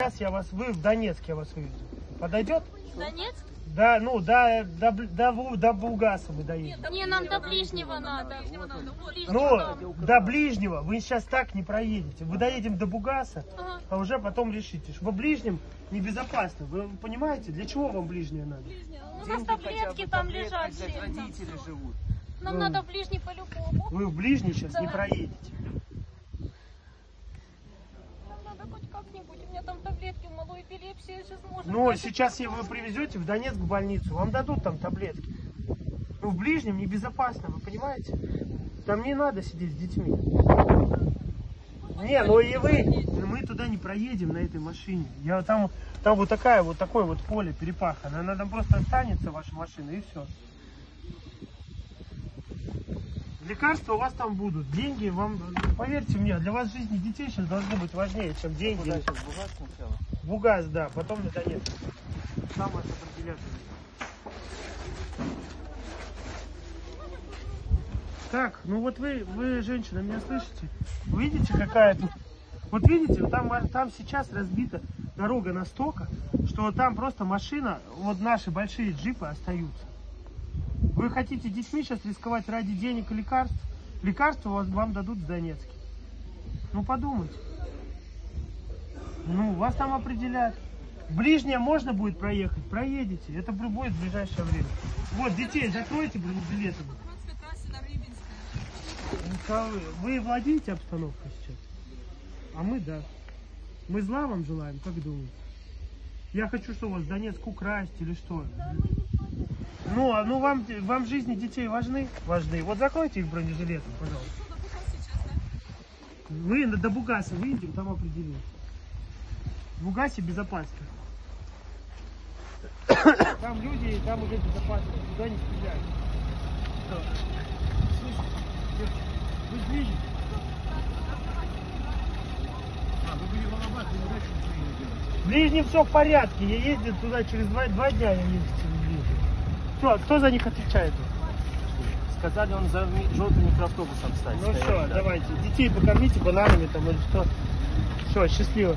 Сейчас я вас, вы в Донецк я вас вывезу. Подойдет? Донецк? Да, ну, до, до, до, до Булгаса мы доедем. Не, нам до ближнего надо. Ну, до ближнего вы сейчас так не проедете. Вы доедем до Бугаса, Ага. а уже потом решите. Во ближнем небезопасно. Вы понимаете, для чего вам ближнее надо? У нас таблетки там лежат все. Родители живут. Нам надо в ближний по-любому. Вы в ближний сейчас не проедете. Нам надо хоть как-нибудь. У меня там таблетки, у малой эпилепсия сейчас может. Но сейчас если вы привезете в Донецк в больницу, вам дадут там таблетки. Ну, в ближнем небезопасно, вы понимаете? Там не надо сидеть с детьми. Не, ну и вы, мы туда не проедем на этой машине. Я там, там вот такая вот такое вот поле перепахано. Она там просто останется ваша машина и все. Лекарства у вас там будут, деньги вам, поверьте мне, для вас жизни детей сейчас должны быть важнее, чем деньги. Куда сейчас? Сначала? Бугас, да, потом. Там вас определят. Так, ну вот вы, вы, женщина, меня слышите? Видите, какая тут... Вот видите, там, там сейчас разбита дорога настолько, что там просто машина, вот наши большие джипы остаются. Вы хотите детьми сейчас рисковать ради денег и лекарств? Лекарства вас- вам дадут в Донецке. Ну подумайте. Ну, вас там определят. Ближнее можно будет проехать, проедете. Это будет в ближайшее время. Вот, детей закройте бронежилетом. Николай, Вы владеете обстановкой сейчас? А мы да. Мы зла вам желаем, как думаете? Я хочу, что у вас Донецк украсть или что? Ну, а ну вам, вам жизни детей важны? Важны. Вот закройте их бронежилетом, пожалуйста. Вы на- до Бугаса выйдем, там определим. В Бугасе безопасно. Там люди, там уже безопасно. Туда не стреляют. Да. Слышите? Вы движете? А, вы были в Алабате, не дальше ничего не делать. В Ближнем все в порядке. Я ездил туда через два, два дня, я ездил через Ближний. Все, кто за них отвечает? Сказали, он за ми- желтым микроавтобусом стоит. Ну все, давайте. Детей покормите бананами там или что. Все, счастливо.